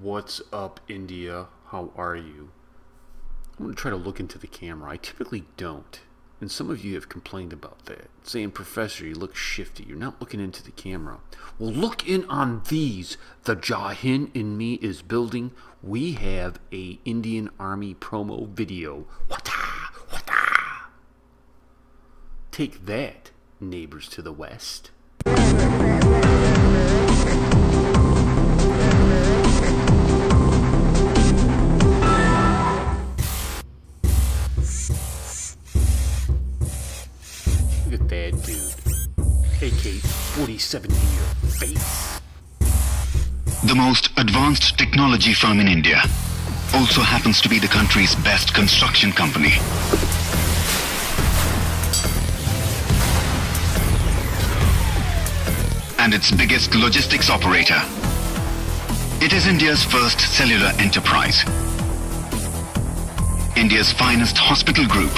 What's up, India? How are you? I'm going to try to look into the camera. I typically don't. And some of you have complained about that, saying, Professor, you look shifty. You're not looking into the camera. Well, look in on these. The Jai Hind in me is building. We have a Indian Army promo video. Wata, wata. Take that, neighbors to the west. AK-47 to your face. The most advanced technology firm in India also happens to be the country's best construction company. And its biggest logistics operator. It is India's first cellular enterprise. India's finest hospital group.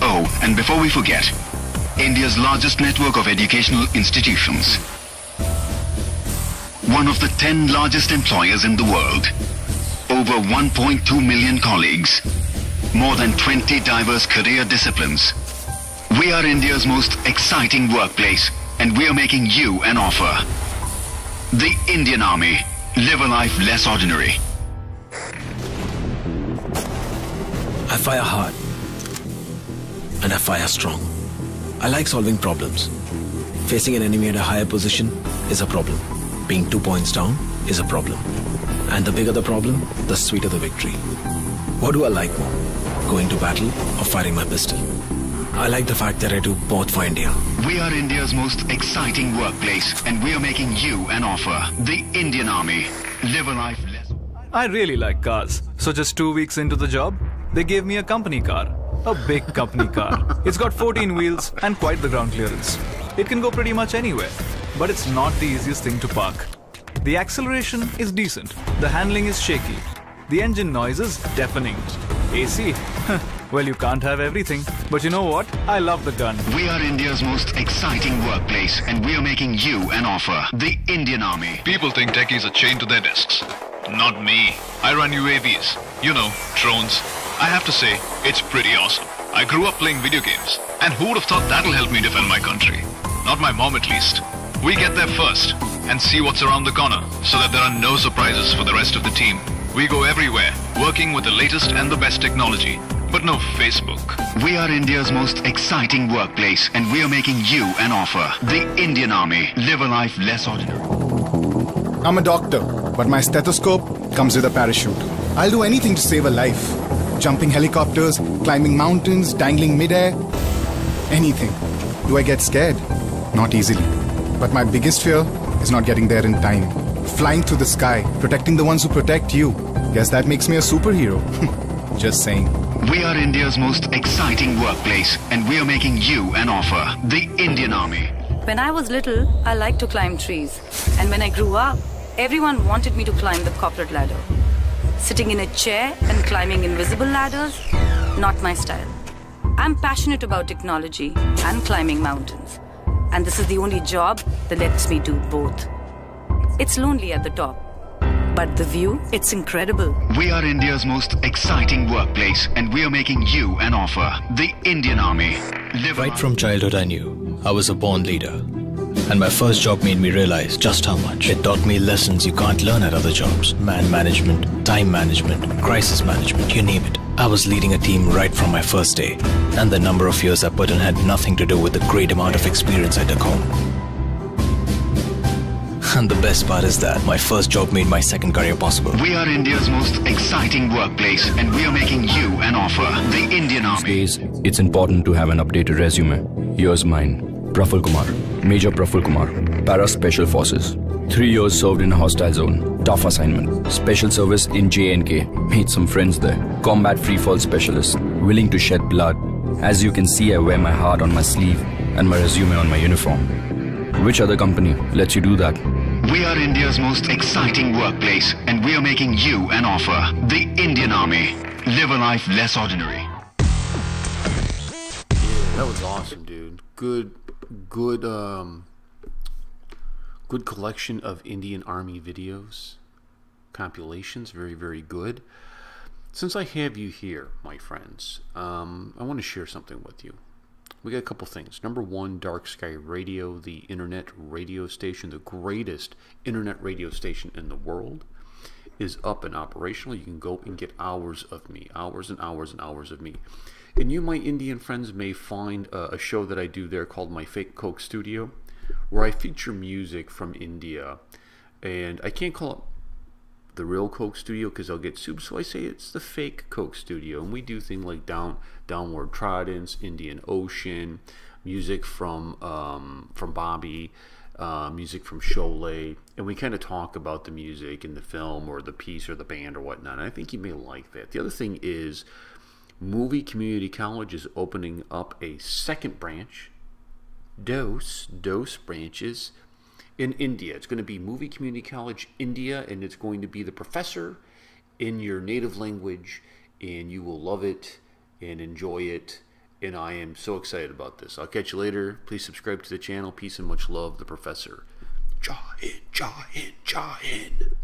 Oh, and before we forget, India's largest network of educational institutions one of the 10 largest employers in the world. Over 1.2 million colleagues. More than 20 diverse career disciplines. We are India's most exciting workplace and we are making you an offer. The Indian Army. Live a life less ordinary. I fire hard. And I fire strong. I like solving problems. Facing an enemy at a higher position is a problem being two points down is a problem. And the bigger the problem, the sweeter the victory. What do I like more? Going to battle or firing my pistol? I like the fact that I do both for India. We are India's most exciting workplace and we are making you an offer. The Indian Army. Live a life less. I really like cars. So just two weeks into the job, they gave me a company car. A big company car. It's got 14 wheels and quite the ground clearance. It can go pretty much anywhere but it's not the easiest thing to park. The acceleration is decent, the handling is shaky, the engine noise is deafening. AC? well, you can't have everything. But you know what? I love the gun. We are India's most exciting workplace, and we are making you an offer. The Indian Army. People think techies are chained to their desks. Not me. I run UAVs. You know, drones. I have to say, it's pretty awesome. I grew up playing video games, and who would have thought that'll help me defend my country? Not my mom, at least. We get there first and see what's around the corner so that there are no surprises for the rest of the team. We go everywhere, working with the latest and the best technology, but no Facebook. We are India's most exciting workplace and we are making you an offer. The Indian Army. Live a life less ordinary. I'm a doctor, but my stethoscope comes with a parachute. I'll do anything to save a life. Jumping helicopters, climbing mountains, dangling midair. Anything. Do I get scared? Not easily. But my biggest fear is not getting there in time. Flying through the sky, protecting the ones who protect you. Guess that makes me a superhero. Just saying. We are India's most exciting workplace, and we are making you an offer. The Indian Army. When I was little, I liked to climb trees. And when I grew up, everyone wanted me to climb the corporate ladder. Sitting in a chair and climbing invisible ladders, not my style. I'm passionate about technology and climbing mountains and this is the only job that lets me do both. It's lonely at the top, but the view, it's incredible. We are India's most exciting workplace, and we are making you an offer. The Indian Army. Live right from childhood, I knew I was a born leader. And my first job made me realize just how much. It taught me lessons you can't learn at other jobs man management, time management, crisis management, you name it. I was leading a team right from my first day, and the number of years I put in had nothing to do with the great amount of experience I took home. And the best part is that my first job made my second career possible. We are India's most exciting workplace, and we are making you an offer. The Indian Army. These days, it's important to have an updated resume. Here's mine. Praful Kumar, Major Praful Kumar, Para Special Forces. Three years served in a hostile zone. Tough assignment. Special service in J&K. Made some friends there. Combat freefall specialist. Willing to shed blood. As you can see, I wear my heart on my sleeve and my resume on my uniform. Which other company lets you do that? We are India's most exciting workplace, and we are making you an offer. The Indian Army. Live a life less ordinary. That was awesome, dude. Good, good, um, good collection of Indian Army videos. compilations. Very, very good. Since I have you here, my friends, um, I want to share something with you. We got a couple things. Number one, Dark Sky Radio, the internet radio station, the greatest internet radio station in the world, is up and operational. You can go and get hours of me, hours and hours and hours of me. And you, my Indian friends, may find a, a show that I do there called My Fake Coke Studio, where I feature music from India. And I can't call it the real Coke Studio because I'll get sued. So I say it's the fake Coke Studio, and we do things like down Downward Tridents, Indian Ocean, music from um, from Bobby, uh, music from Sholay, and we kind of talk about the music in the film or the piece or the band or whatnot. And I think you may like that. The other thing is, Movie Community College is opening up a second branch. Dose, dose branches in India. It's going to be Movie Community College India, and it's going to be the professor in your native language, and you will love it and enjoy it. And I am so excited about this. I'll catch you later. Please subscribe to the channel. Peace and much love, the professor. Jai Hind, Jahin, Jai Hind.